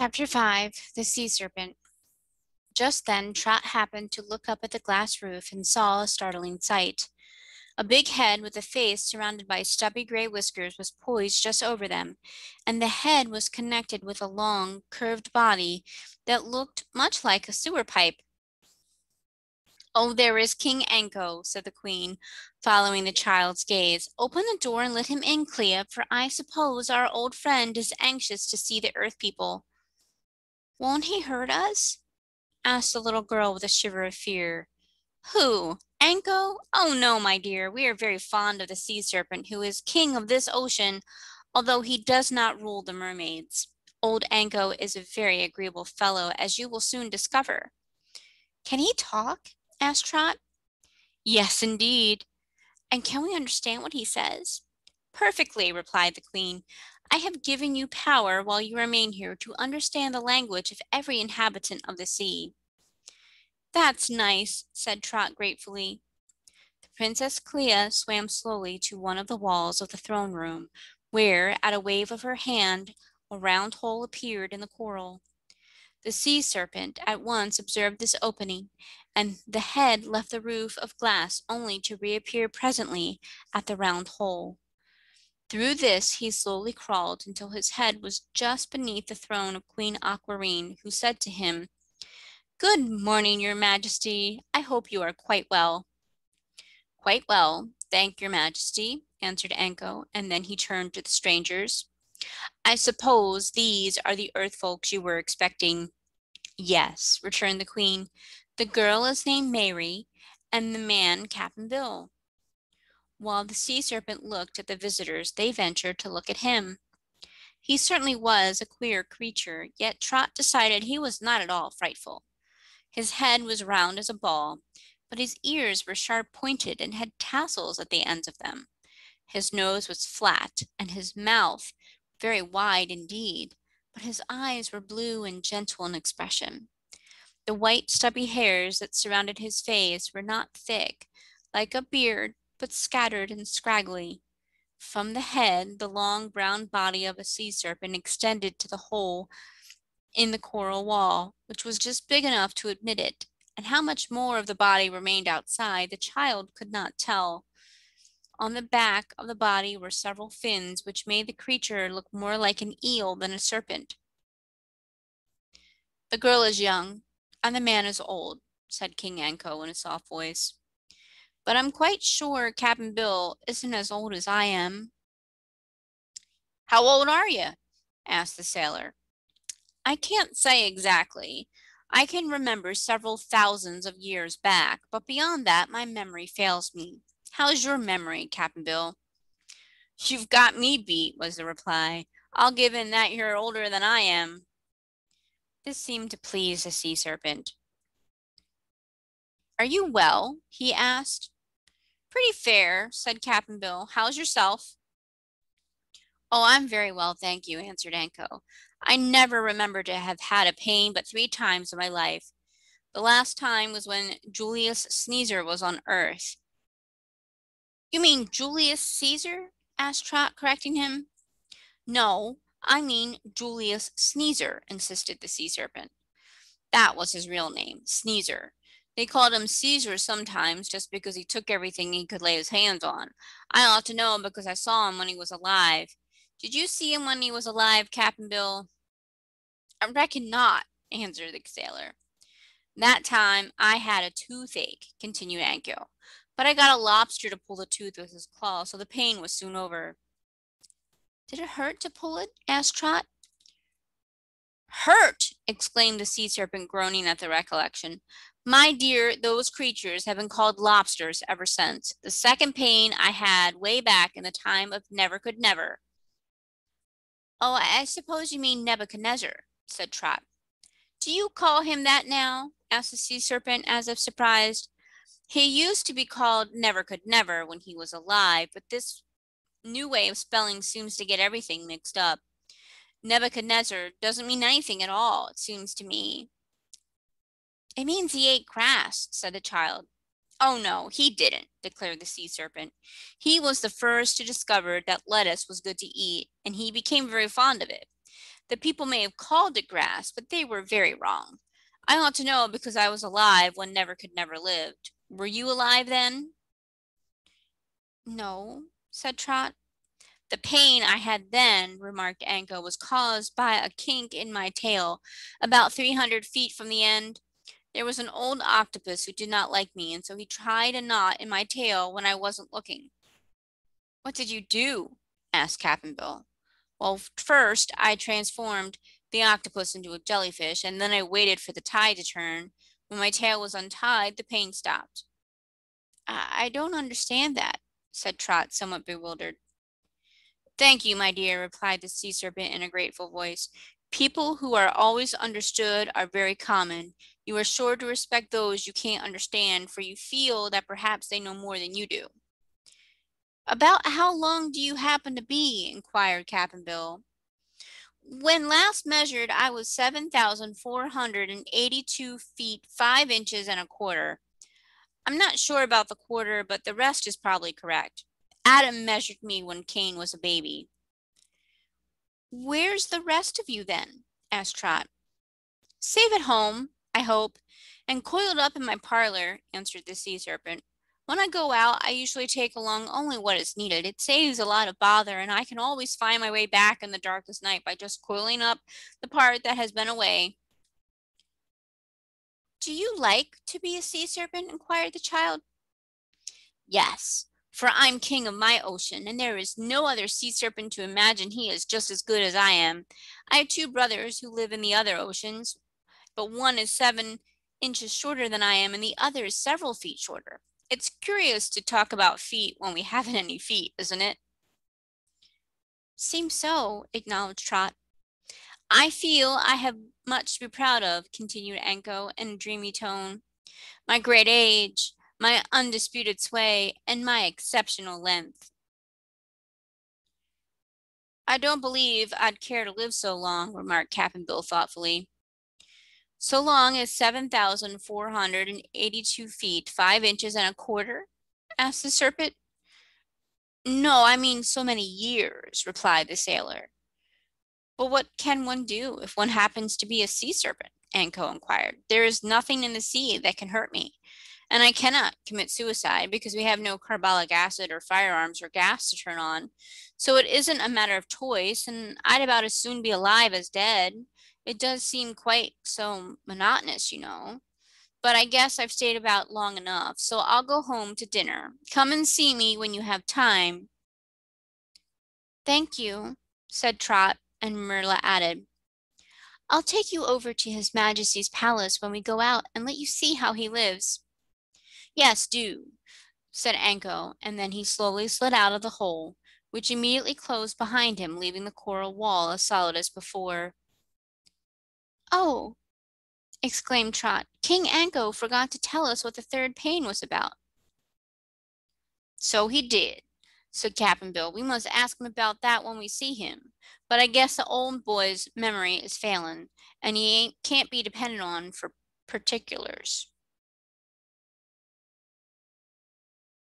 Chapter 5 The Sea Serpent. Just then, Trot happened to look up at the glass roof and saw a startling sight. A big head with a face surrounded by stubby gray whiskers was poised just over them, and the head was connected with a long, curved body that looked much like a sewer pipe. Oh, there is King Anko, said the queen, following the child's gaze. Open the door and let him in, Clia, for I suppose our old friend is anxious to see the earth people. Won't he hurt us? asked the little girl with a shiver of fear. Who? Anko? Oh no, my dear, we are very fond of the sea serpent, who is king of this ocean, although he does not rule the mermaids. Old Anko is a very agreeable fellow, as you will soon discover. Can he talk? asked Trot. Yes, indeed. And can we understand what he says? Perfectly, replied the queen. I have given you power while you remain here to understand the language of every inhabitant of the sea. That's nice, said Trot gratefully. The Princess Clia swam slowly to one of the walls of the throne room, where, at a wave of her hand, a round hole appeared in the coral. The sea serpent at once observed this opening, and the head left the roof of glass only to reappear presently at the round hole. Through this he slowly crawled until his head was just beneath the throne of Queen Aquareine, who said to him, Good morning, your majesty. I hope you are quite well. Quite well, thank your majesty, answered Anko, and then he turned to the strangers. I suppose these are the earth folks you were expecting. Yes, returned the queen. The girl is named Mary, and the man Cap'n Bill. While the sea serpent looked at the visitors, they ventured to look at him. He certainly was a queer creature, yet Trot decided he was not at all frightful. His head was round as a ball, but his ears were sharp pointed and had tassels at the ends of them. His nose was flat and his mouth very wide indeed, but his eyes were blue and gentle in expression. The white stubby hairs that surrounded his face were not thick, like a beard, but scattered and scraggly. From the head, the long brown body of a sea serpent extended to the hole in the coral wall, which was just big enough to admit it, and how much more of the body remained outside, the child could not tell. On the back of the body were several fins, which made the creature look more like an eel than a serpent. The girl is young, and the man is old, said King Anko in a soft voice. But I'm quite sure Cap'n Bill isn't as old as I am. How old are you? asked the sailor. I can't say exactly. I can remember several thousands of years back, but beyond that, my memory fails me. How's your memory, Cap'n Bill? You've got me beat, was the reply. I'll give in that you're older than I am. This seemed to please the sea serpent. Are you well? he asked. Pretty fair, said Cap'n Bill. How's yourself? Oh, I'm very well, thank you, answered Anko. I never remember to have had a pain but three times in my life. The last time was when Julius Sneezer was on Earth. You mean Julius Caesar? asked Trot, correcting him. No, I mean Julius Sneezer, insisted the sea serpent. That was his real name, Sneezer. They called him Caesar sometimes just because he took everything he could lay his hands on. I ought to know him because I saw him when he was alive. Did you see him when he was alive, Cap'n Bill? I reckon not, answered the sailor. That time I had a toothache, continued Anko, but I got a lobster to pull the tooth with his claw, so the pain was soon over. Did it hurt to pull it? asked Trot. Hurt! exclaimed the sea serpent, groaning at the recollection. My dear, those creatures have been called lobsters ever since. The second pain I had way back in the time of Never Could Never. Oh, I suppose you mean Nebuchadnezzar, said Trot. Do you call him that now? asked the sea serpent as if surprised. He used to be called Never Could Never when he was alive, but this new way of spelling seems to get everything mixed up. Nebuchadnezzar doesn't mean anything at all, it seems to me. It means he ate grass, said the child. Oh no, he didn't, declared the sea serpent. He was the first to discover that lettuce was good to eat, and he became very fond of it. The people may have called it grass, but they were very wrong. I ought to know because I was alive when Never Could Never lived. Were you alive then? No, said Trot. The pain I had then, remarked Anko, was caused by a kink in my tail about 300 feet from the end. There was an old octopus who did not like me, and so he tied a knot in my tail when I wasn't looking. What did you do? asked Cap'n Bill. Well, first I transformed the octopus into a jellyfish, and then I waited for the tide to turn. When my tail was untied, the pain stopped. I, I don't understand that, said Trot, somewhat bewildered. Thank you, my dear, replied the sea serpent in a grateful voice. People who are always understood are very common. You are sure to respect those you can't understand, for you feel that perhaps they know more than you do. About how long do you happen to be? inquired Cap'n Bill. When last measured, I was 7,482 feet, 5 inches and a quarter. I'm not sure about the quarter, but the rest is probably correct. Adam measured me when Cain was a baby. Where's the rest of you then? asked Trot. Safe at home, I hope, and coiled up in my parlor, answered the sea serpent. When I go out, I usually take along only what is needed. It saves a lot of bother, and I can always find my way back in the darkest night by just coiling up the part that has been away. Do you like to be a sea serpent? inquired the child. Yes, for I'm king of my ocean, and there is no other sea serpent to imagine he is just as good as I am. I have two brothers who live in the other oceans but one is seven inches shorter than I am and the other is several feet shorter. It's curious to talk about feet when we haven't any feet, isn't it? Seems so, acknowledged Trot. I feel I have much to be proud of, continued Anko in a dreamy tone. My great age, my undisputed sway, and my exceptional length. I don't believe I'd care to live so long, remarked Cap'n Bill thoughtfully. So long as 7,482 feet, 5 inches and a quarter? asked the serpent. No, I mean so many years, replied the sailor. But what can one do if one happens to be a sea serpent? Anko inquired. There is nothing in the sea that can hurt me, and I cannot commit suicide because we have no carbolic acid or firearms or gas to turn on. So it isn't a matter of choice, and I'd about as soon be alive as dead. It does seem quite so monotonous, you know. But I guess I've stayed about long enough, so I'll go home to dinner. Come and see me when you have time. Thank you, said Trot, and Merla added, I'll take you over to His Majesty's palace when we go out and let you see how he lives. Yes, do, said Anko, and then he slowly slid out of the hole, which immediately closed behind him, leaving the coral wall as solid as before. Oh, exclaimed Trot, King Anko forgot to tell us what the third pain was about. So he did, said Cap'n Bill. We must ask him about that when we see him. But I guess the old boy's memory is failing, and he ain't, can't be depended on for particulars.